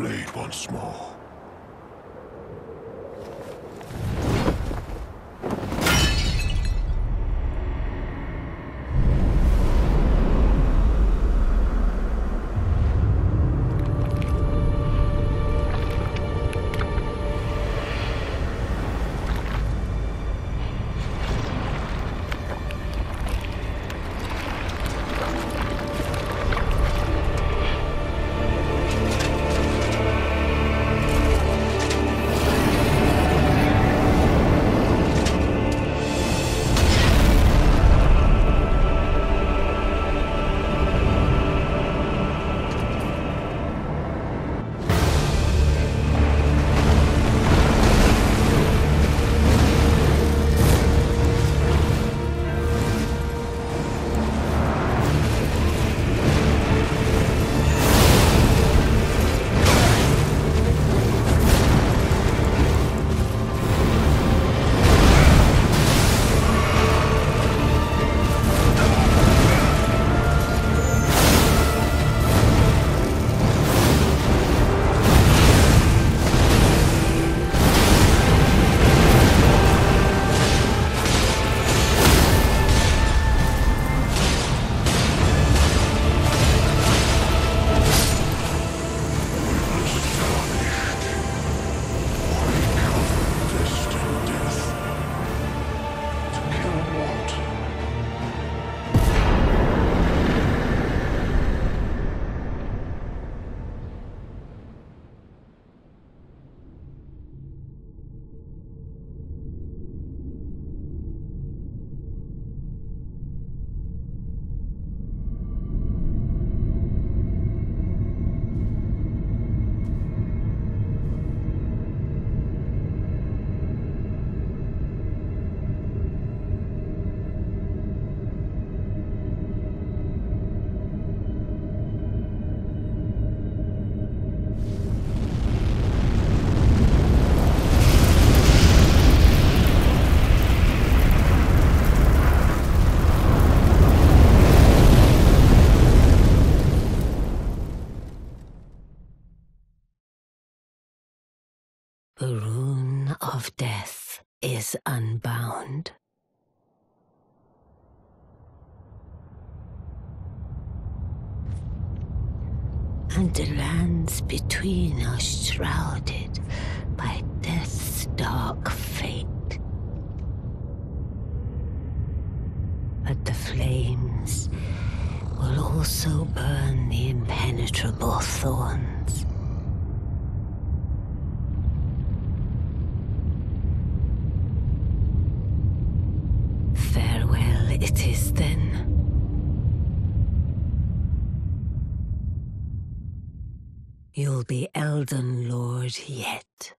blade once more. The rune of death is unbound. And the lands between are shrouded by death's dark fate. But the flames will also burn the impenetrable thorns. It is then. You'll be Elden Lord yet.